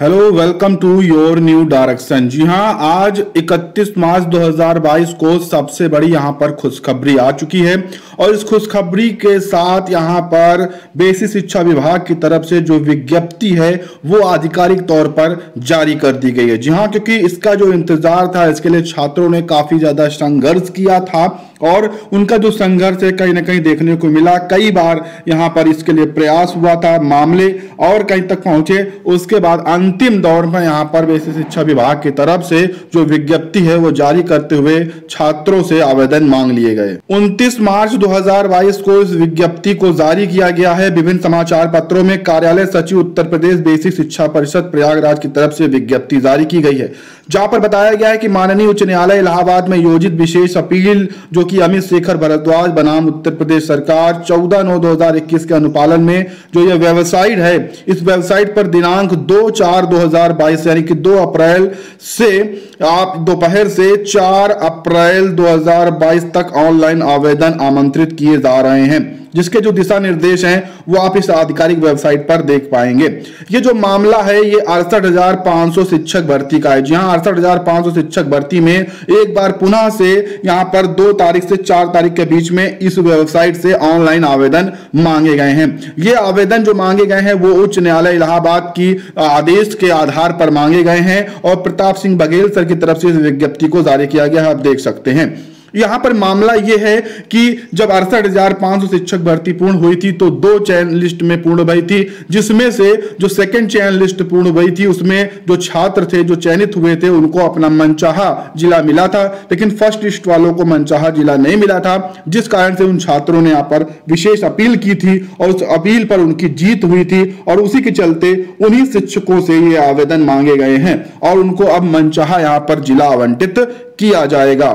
Hello welcome to your new direction जी हाँ आज 31 मार्च 2022 को सबसे बड़ी यहाँ पर खुशखबरी आ चुकी है और इस खुशखबरी के साथ यहाँ पर बेसिक शिक्षा विभाग की तरफ़ से जो विज्ञप्ति है, वो आधिकारिक तौर पर जारी कर दी गई है। जी हाँ क्योंकि इसका जो इंतज़ार था, इसके लिए छात्रों ने काफ़ी ज़्यादा संघर्ष किया था और उनका जो संघर्ष है, कहीं ना कहीं देखने को मिला। कई बार यहाँ पर इसके लिए प्रयास हुआ था मामले और कहीं तक पहुँचे, उसके बाद अंतिम दौर में यहाँ पर वैसे शिक्षा विभाग की तरफ़ से जो विज्ञप्ति है, वो जारी करते हुए छात्रों से आवेदन मांग लिए गए। 29 मार्च 2022 को इस विज्ञप्ति को जारी किया गया है। विभिन्न समाचार पत्रों में कार्यालय सचिव उत्तर प्रदेश बेसिक शिक्षा परिषद प्रयागराज की तरफ़ से विज्ञप्ति जारी की गई है, जहाँ पर बताया गया है कि माननीय उच्च न्यायालय इलाहाबाद में योजित विशेष अपील, जो कि अमित शेखर भारद्वाज, बनाम उत्तर प्रदेश सरकार 14 नौ 2021 के अनुपालन में जो यह वेबसाइट है, इस वेबसाइट पर दिनांक दो चार 2022 यानी कि दो अप्रैल से आप दोपहर से चार अप्रैल 2022 तक ऑनलाइन आवेदन आमंत्रित किए जा रहे हैं। जिसके जो दिशा निर्देश हैं, वो आप इस आधिकारिक वेबसाइट पर देख पाएँगे। ये जो मामला है, ये अड़सठ शिक्षक भर्ती का है। जी हाँ अड़सठ शिक्षक भर्ती में एक बार पुनः से यहाँ पर दो तारीख से चार तारीख के बीच में इस वेबसाइट से ऑनलाइन आवेदन मांगे गए हैं। ये आवेदन जो मांगे गए हैं, वो उच्च न्यायालय इलाहाबाद की आदेश के आधार पर मांगे गए हैं और प्रताप सिंह बघेल सर की तरफ़ से इस विज्ञप्ति को जारी किया गया है, आप देख सकते हैं। यहाँ पर मामला यह है कि जब अड़सठ हज़ार पाँच सौ शिक्षक भर्ती पूर्ण हुई थी तो दो चयन लिस्ट में पूर्ण हुई थी, जिसमें से जो सेकंड चयन लिस्ट पूर्ण हुई थी, उसमें जो छात्र थे, जो चयनित हुए थे, उनको अपना मनचाहा जिला मिला था, लेकिन फ़र्स्ट लिस्ट वालों को मनचाहा जिला नहीं मिला था, जिस कारण से उन छात्रों ने यहाँ पर विशेष अपील की थी, और उस अपील पर उनकी जीत हुई थी, और उसी के चलते उन्हीं शिक्षकों से ये आवेदन मांगे गए हैं, और उनको अब मनचाहा यहाँ पर जिला आवंटित किया जाएगा।